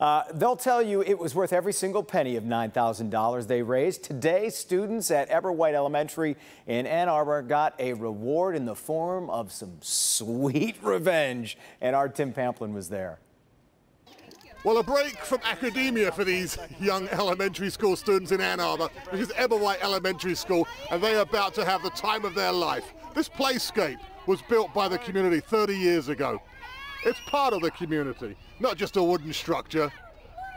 Uh, they'll tell you it was worth every single penny of $9,000 they raised. Today, students at Eberwhite Elementary in Ann Arbor got a reward in the form of some sweet revenge. And our Tim Pamplin was there. Well, a break from academia for these young elementary school students in Ann Arbor, which is Eberwhite Elementary School, and they are about to have the time of their life. This playscape was built by the community 30 years ago. It's part of the community, not just a wooden structure.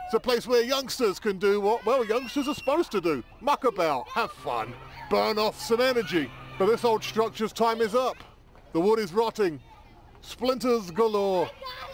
It's a place where youngsters can do what, well, youngsters are supposed to do. Muck about, have fun, burn off some energy. But this old structure's time is up. The wood is rotting. Splinters galore.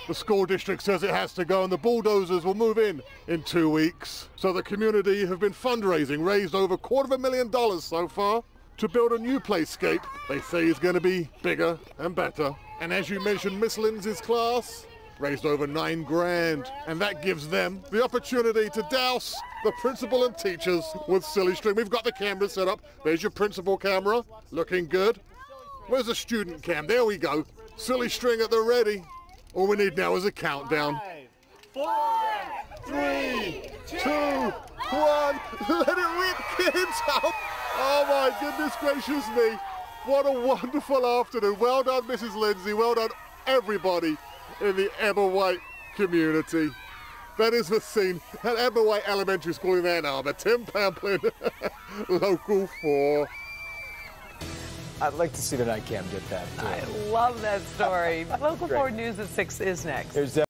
The school district says it has to go and the bulldozers will move in in two weeks. So the community have been fundraising, raised over a quarter of a million dollars so far to build a new playscape. They say is going to be bigger and better. And as you mentioned, Miss Lindsay's class raised over nine grand. And that gives them the opportunity to douse the principal and teachers with silly string. We've got the camera set up. There's your principal camera, looking good. Where's the student cam? There we go. Silly string at the ready. All we need now is a countdown. Four, Three, two, one. Let it rip, kids! Oh my goodness gracious me. What a wonderful afternoon. Well done, Mrs. Lindsay. Well done, everybody in the Eberwhite community. That is the scene at Eberwhite Elementary School in Ann Arbor. Tim Pamplin, Local 4. I'd like to see the night cam get that. Too. I love that story. Local 4 News at 6 is next. There's